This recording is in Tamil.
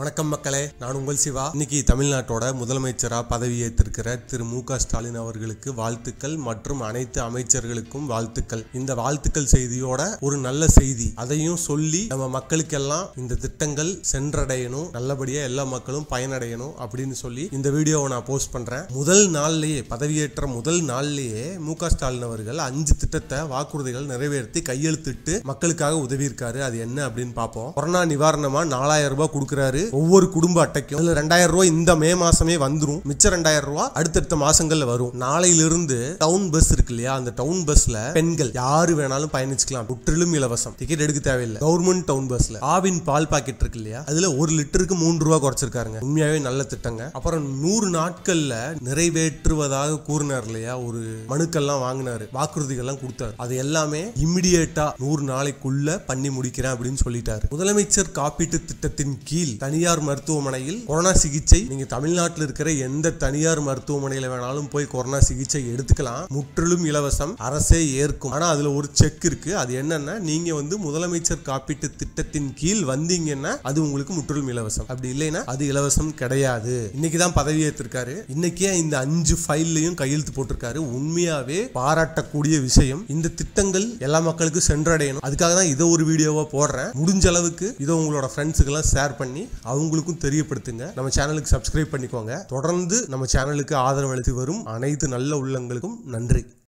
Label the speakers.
Speaker 1: வணக்கம் மக்களே நான் உங்கள் சிவா. இன்னைக்கு தமிழ்நாட்டோட முதலமைச்சராக பதவியேற்றிருக்கிற திரு மு க ஸ்டாலின் அவர்களுக்கு வாழ்த்துக்கள் மற்றும் அனைத்து அமைச்சர்களுக்கும் வாழ்த்துக்கள். இந்த வாழ்த்துக்கள் செய்தியோட ஒரு நல்ல செய்தி. அதையும் சொல்லி நம்ம மக்களுக்கெல்லாம் இந்த திட்டங்கள் சென்றடையணும் நல்லபடியா எல்லா மக்களும் பயனடையணும் அப்படின்னு சொல்லி இந்த வீடியோவை நான் போஸ்ட் பண்றேன். முதல் நாள்லயே பதவியேற்ற முதல் நாள்லயே மு க ஸ்டாலின் அவர்கள் அஞ்சு திட்டத்தை வாக்குறுதிகள் நிறைவேற்றி கையெழுத்திட்டு மக்களுக்காக உதவி இருக்காரு அது என்ன அப்படின்னு பார்ப்போம். கொரோனா நிவாரணமா நாலாயிரம் ரூபாய் கொடுக்குறாரு. ஒவ்வொரு குடும்ப அட்டைக்கும் அதுல ரெண்டாயிரம் ரூபாய் இந்த மே மாசமே வந்துரும். மிச்சம் ரெண்டாயிரம் ரூபாய் அடுத்தடுத்த மாசங்கள்ல வரும். நாளையிலிருந்து டவுன் பஸ் இருக்கு இல்லையா? அந்த டவுன் பஸ்ல பெண்கள் யாரு வேணாலும் பயணிச்சுக்கலாம். முற்றிலும் இலவசம். டிக்கெட் எடுக்க தேவையில்லை. கவர்மெண்ட் டவுன் பஸ்ல. ஆவின் பால் பாக்கெட் இருக்கு இல்லையா? அதுல ஒரு லிட்டருக்கு மூன்று ரூபாய் குறைச்சிருக்காருங்க. உண்மையாவே நல்ல திட்டங்க. அப்புறம் நூறு நாட்கள்ல நிறைவேற்றுவதாக கூறினார் இல்லையா? ஒரு மனுக்கள்லாம் வாங்கினாரு. வாக்குறுதிகள்லாம் கொடுத்தாரு. அது எல்லாமே இம்மிடியேட்டா நூறு நாளைக்குள்ள பண்ணி முடிக்கிறேன் அப்படின்னு சொல்லிட்டாரு. முதலமைச்சர் காப்பீட்டு திட்டத்தின் கீழ் தனி தனியார் மருத்துவமனையில் கொரோனா சிகிச்சை. நீங்க தமிழ்நாட்டில் இருக்கிற எந்த தனியார் மருத்துவமனையில வேணாலும் போய் கொரோனா சிகிச்சை எடுத்துக்கலாம். முற்றிலும் இலவசம். அரசே ஏற்கும். ஆனா அதுல ஒரு செக் இருக்கு. அது என்னன்னா நீங்க வந்து முதலமைச்சர் காப்பீட்டு திட்டத்தின் கீழ் வந்தீங்கன்னா அது உங்களுக்கு முற்றிலும் இலவசம். அப்படி இல்லைன்னா அது இலவசம் கிடையாது. இன்னைக்கு தான் பதவி ஏற்றிருக்காரு இன்னைக்கே இந்த அஞ்சு ஃபைல்லையும் கையெழுத்து போட்டிருக்காரு? உண்மையாவே பாராட்டக்கூடிய விஷயம். இந்த திட்டங்கள் எல்லா மக்களுக்கும் சென்றடையணும். அதுக்காக தான் இதை ஒரு வீடியோவா போடுறேன். முடிஞ்ச அளவுக்கு இதை உங்களோட ஃப்ரெண்ட்ஸுக்கெல்லாம் ஷேர் பண்ணி அவங்களுக்கும் தெரியப்படுத்துங்க. நம்ம சேனலுக்கு சப்ஸ்கிரைப் பண்ணிக்கோங்க. தொடர்ந்து நம்ம சேனலுக்கு ஆதரவு அளித்து வரும் அனைத்து நல்ல உள்ளங்களுக்கும் நன்றி.